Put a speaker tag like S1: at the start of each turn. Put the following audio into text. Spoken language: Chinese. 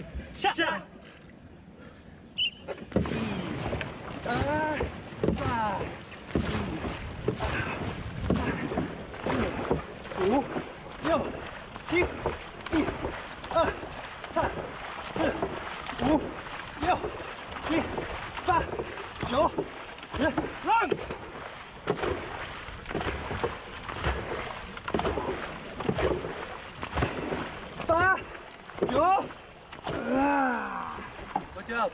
S1: 备，下。
S2: 一。
S1: 二、三、四、五、六、七，一、二、三、四、五、六、七、八、九、十，浪。八、九，
S2: Watch out!